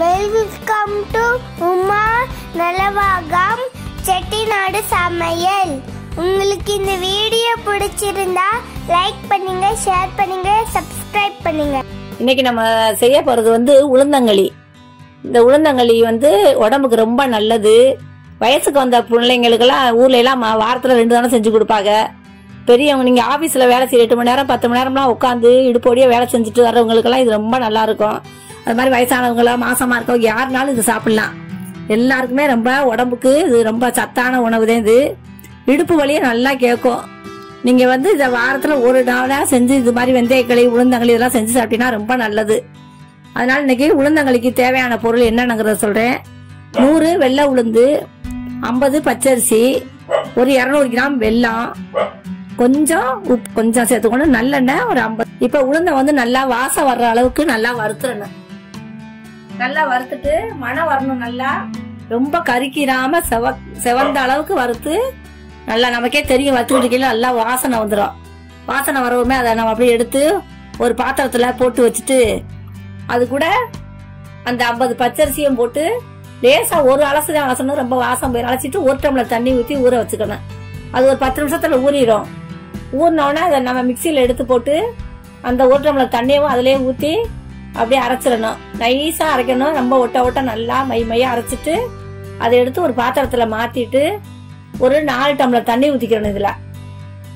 Welcome to Uma நலவாகம் செட்டிநாடு சமையல். உங்களுக்கு இந்த வீடியோ பிடிச்சிருந்தா லைக் பண்ணுங்க ஷேர் பண்ணுங்க சப்ஸ்கிரைப் பண்ணுங்க. இன்னைக்கு நம்ம செய்ய போறது வந்து உளுந்தங்களி. இந்த உளுந்தங்களி வந்து உடம்புக்கு ரொம்ப நல்லது. வயசுக்கு வந்த பிள்ளைங்களுக்கெல்லாம் ஊர்ல எல்லாம் வாரத்துல ரெண்டு தானே செஞ்சு கொடுப்பாங்க. பெரியவங்க நீங்க ஆபீஸ்ல வேலை செய்ய எட்டு மணி நேரம் பத்து மணி நேரம்லாம் உட்காந்து இடுப்போடியே வேலை செஞ்சுட்டு வர்றவங்களுக்கெல்லாம் இது ரொம்ப நல்லா இருக்கும். அது மாதிரி வயசானவங்களோ மாசமா இருக்கவங்க யாருனாலும் இது சாப்பிடலாம். எல்லாருக்குமே ரொம்ப உடம்புக்கு இது ரொம்ப சத்தான உணவு தான் இது. இடுப்பு வலியை நல்லா கேட்கும். நீங்க வந்து இதை வாரத்துல ஒரு நாளா செஞ்சு இது மாதிரி வெந்தயக்களி உளுந்தங்களி இதெல்லாம் செஞ்சு சாப்பிட்டீங்கன்னா ரொம்ப நல்லது. அதனால இன்னைக்கு உளுந்தங்களிக்கு தேவையான பொருள் என்னன்னுங்கிறத சொல்றேன். நூறு வெள்ளை உளுந்து ஐம்பது பச்சரிசி ஒரு இரநூறு கிராம் வெல்லம் கொஞ்சம் உப்பு கொஞ்சம் சேர்த்துக்கணும். நல்லெண்ணெய் ஒரு ஐம்பது. இப்ப உளுந்த வந்து நல்லா வாசம் வர்ற அளவுக்கு நல்லா வறுத்துறணும் நல்லா வறுத்துட்டு மனம் வரணும் நல்லா. ரொம்ப கருக்கிராம செவ செவந்த அளவுக்கு வறுத்து நல்லா நமக்கே தெரியும் வறுத்துக்கிட்டு இருக்கையில நல்லா வாசனை வந்துடும் வாசனை வரவுமே அதை நம்ம அப்படியே எடுத்து ஒரு பாத்திரத்தில் போட்டு வச்சுட்டு அது கூட அந்த ஐம்பது பச்சரிசியும் போட்டு லேசாக ஒரு அலசு தான் அலசணும் ரொம்ப வாசம் போய் அலசிட்டு ஒரு டம்ளர் தண்ணி ஊற்றி ஊற வச்சுக்கணும். அது ஒரு பத்து நிமிஷத்தில் ஊறிடும். ஊறினோடனே அதை நம்ம மிக்சியில் எடுத்து போட்டு அந்த ஒரு டம்ளர் தண்ணியும் அதிலே ஊற்றி அப்படியே அரைச்சிடணும். நைஸா அரைக்கணும். ரொம்ப ஒட்ட ஒட்ட நல்லா மை மையா அரைச்சிட்டு அதை எடுத்து ஒரு பாத்திரத்துல மாத்திட்டு ஒரு நாலு டம்ளர் தண்ணி ஊற்றிக்கிறணும் இதுல.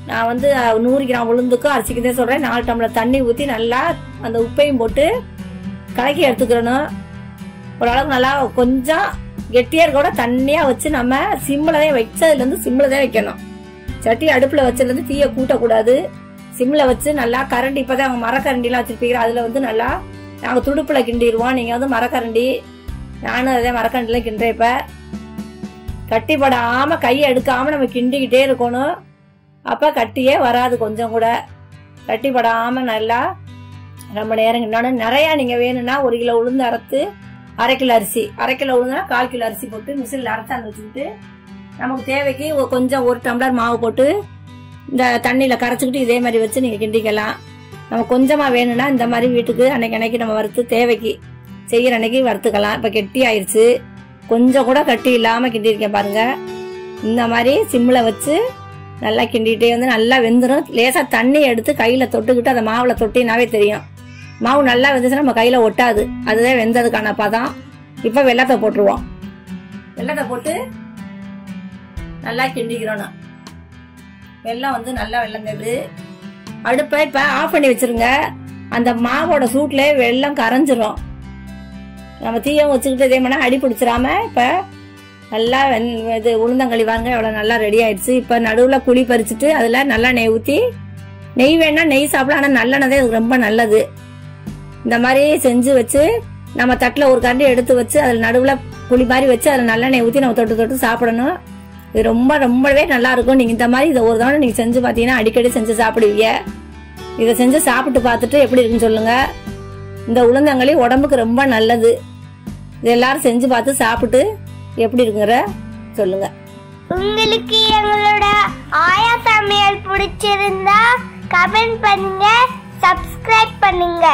நான் வந்து நூறு கிராம் உளுந்துக்கும் அரிசிக்குதே சொல்றேன். நாலு டம்ளர் தண்ணி ஊத்தி நல்லா அந்த உப்பையும் போட்டு கலக்கி எடுத்துக்கிறணும். ஓரளவுக்கு நல்லா கொஞ்சம் கெட்டியாக இருக்க கூட தண்ணியா வச்சு நம்ம சிம்மில் தான் வச்சதுல இருந்து சிம்மில் தான் வைக்கணும். சட்டி அடுப்புல வச்சதுல இருந்து தீய கூட்டக்கூடாது. சிம்ல வச்சு நல்லா கரண்டி இப்பதான் அவங்க மரக்கரண்டிலாம் வச்சிருப்பீங்க அதுல வந்து நல்லா நாங்க துடுப்புல கிண்டிடுவோம் நீங்க வந்து மரக்கரண்டி. நானும் அதே மறக்கண்டில கிண்டுறேன் இப்ப. கட்டிப்படாம கையை எடுக்காம நம்ம கிண்டிக்கிட்டே இருக்கணும். அப்ப கட்டியே வராது கொஞ்சம் கூட. கட்டிப்படாம நல்லா ரொம்ப நேரம் இன்னொன்று நிறையா நீங்கள் வேணும்னா ஒரு கிலோ உளுந்து அரைத்து அரை கிலோ அரிசி அரை கிலோ உளுந்துனா கால் கிலோ அரிசி போட்டு மிஷினில் அரைச்சாந்து வச்சுக்கிட்டு நமக்கு தேவைக்கு கொஞ்சம் ஒரு டம்ளர் மாவு போட்டு இந்த தண்ணியில் கரைச்சிக்கிட்டு இதே மாதிரி வச்சு நீங்கள் கிண்டிக்கலாம். நம்ம கொஞ்சமாக வேணும்னா இந்த மாதிரி வீட்டுக்கு அன்னைக்கு அன்னைக்கு நம்ம வறுத்து தேவைக்கு செய்கிற அன்னைக்கு வறுத்துக்கலாம். இப்போ கெட்டி ஆயிடுச்சு கொஞ்சம் கூட கட்டி இல்லாமல் கிண்டியிருக்கேன் பாருங்க. இந்த மாதிரி சிம்மில் வச்சு நல்லா கிண்டிகிட்டே வந்து நல்லா வெந்துடும் லேசாக தண்ணி எடுத்து கையில் தொட்டுக்கிட்டு அந்த மாவில் தொட்டினாவே தெரியும். மாவு நல்லா வெந்துச்சுன்னா நம்ம கையில் ஒட்டாது. அதுதான் வெந்ததுக்கான பதம் இப்போ வெள்ளத்தை போட்டுருவோம். வெள்ளத்தை போட்டு நல்லா கிண்டிக்கிறோம் வெள்ளம் வந்து நல்லா வெள்ளந்தது அடுப்பை இப்போ ஆஃப் பண்ணி வச்சிருங்க. அந்த மாவோட சூட்ல வெள்ளம் கரைஞ்சிரும். நம்ம தீயம் வச்சுக்கிட்டு இதே அடி பிடிச்சிடாம இப்போ நல்லா வெந் இது உளுந்தங்களி வாங்க எவ்வளோ நல்லா ரெடி ஆயிடுச்சு. இப்போ நடுவில் குழி பறிச்சுட்டு அதில் நல்லா நெய் ஊற்றி நெய் வேணா நெய் சாப்பிடலாம் ஆனால் நல்லெண்ணதே இதுக்கு ரொம்ப நல்லது. இந்த மாதிரி செஞ்சு வச்சு நம்ம தட்டில் ஒரு கரண்டி எடுத்து வச்சு அதில் நடுவில் குழி மாதிரி வச்சு அதில் நல்லெண்ணெய் ஊற்றி நம்ம தொட்டு தொட்டு சாப்பிடணும். இது ரொம்ப ரொம்பவே நல்லா இருக்கும் நீங்கள் இந்த மாதிரி இதை ஒரு தடவை நீங்கள் செஞ்சு பார்த்தீங்கன்னா அடிக்கடி செஞ்சு சாப்பிடுவீங்க. இதை செஞ்சு சாப்பிட்டு பார்த்துட்டு எப்படி இருக்குன்னு சொல்லுங்க. இந்த உளுந்தங்களி உடம்புக்கு ரொம்ப நல்லது. இது எல்லாரும் செஞ்சு பார்த்து சாப்பிட்டு எப்படி இருக்குங்கிற சொல்லுங்க. உங்களுக்கு எங்களோட ஆயா சமையல் பிடிச்சிருந்தா கமெண்ட் பண்ணுங்க சப்ஸ்கிரைப் பண்ணுங்க.